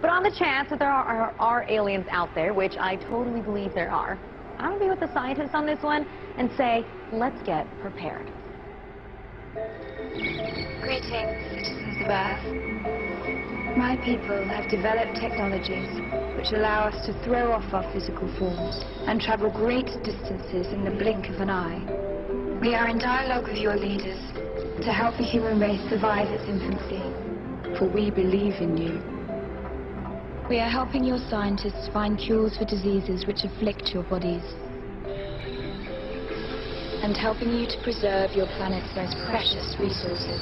But on the chance that there are, are, are aliens out there, which I totally believe there are, I'm going to be with the scientists on this one and say, let's get prepared. Greetings, citizens of Earth. My people have developed technologies which allow us to throw off our physical forms and travel great distances in the blink of an eye. We are in dialogue with your leaders to help the human race survive its infancy, for we believe in you. We are helping your scientists find cures for diseases which afflict your bodies and helping you to preserve your planet's most precious resources.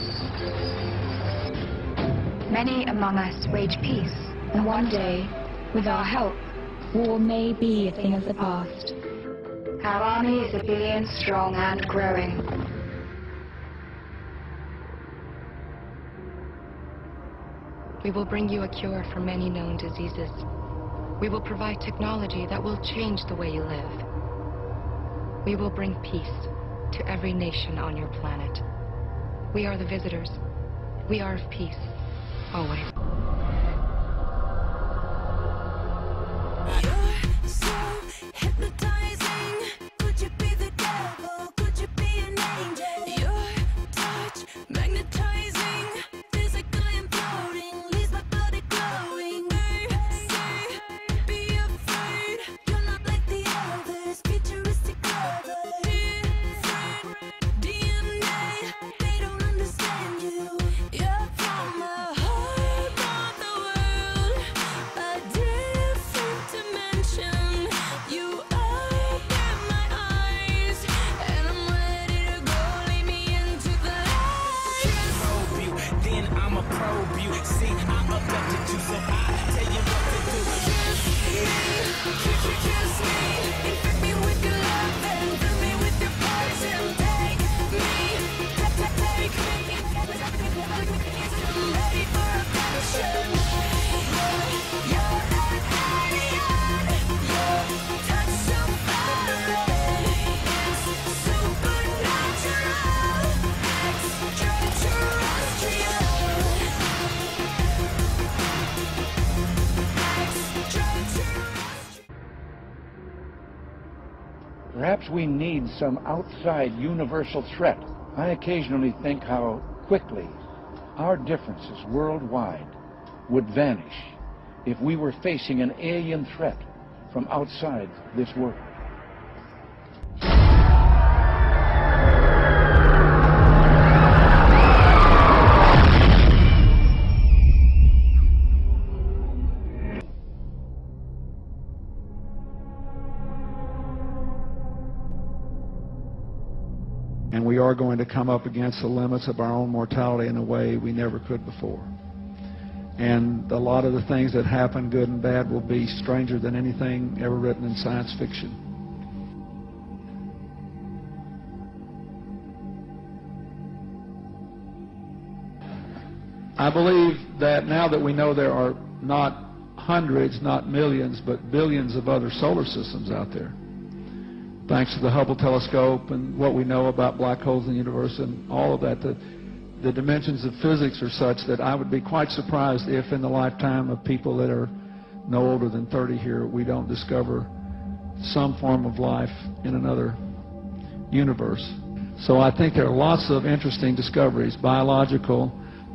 Many among us wage peace, and one day, with our help, war may be a thing of the past. Our army is a billion strong and growing. We will bring you a cure for many known diseases. We will provide technology that will change the way you live. We will bring peace to every nation on your planet. We are the visitors. We are of peace, always. Perhaps we need some outside universal threat. I occasionally think how quickly our differences worldwide would vanish if we were facing an alien threat from outside this world. And we are going to come up against the limits of our own mortality in a way we never could before. And a lot of the things that happen, good and bad, will be stranger than anything ever written in science fiction. I believe that now that we know there are not hundreds, not millions, but billions of other solar systems out there, thanks to the Hubble telescope and what we know about black holes in the universe and all of that, the, the dimensions of physics are such that I would be quite surprised if in the lifetime of people that are no older than 30 here, we don't discover some form of life in another universe. So I think there are lots of interesting discoveries, biological,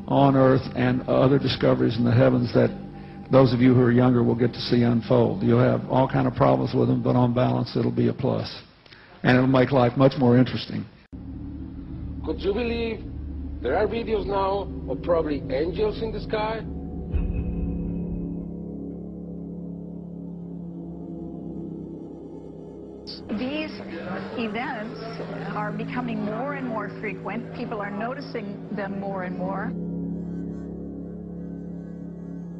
on Earth, and other discoveries in the heavens that those of you who are younger will get to see unfold. You'll have all kind of problems with them, but on balance, it'll be a plus. And it'll make life much more interesting. Could you believe there are videos now of probably angels in the sky? These events are becoming more and more frequent. People are noticing them more and more.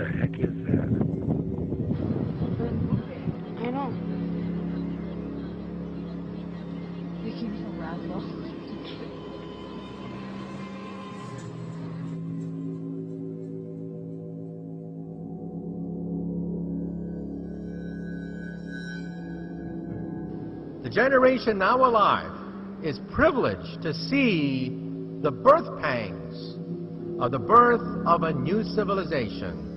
the heck is that? The generation now alive is privileged to see the birth pangs of the birth of a new civilization.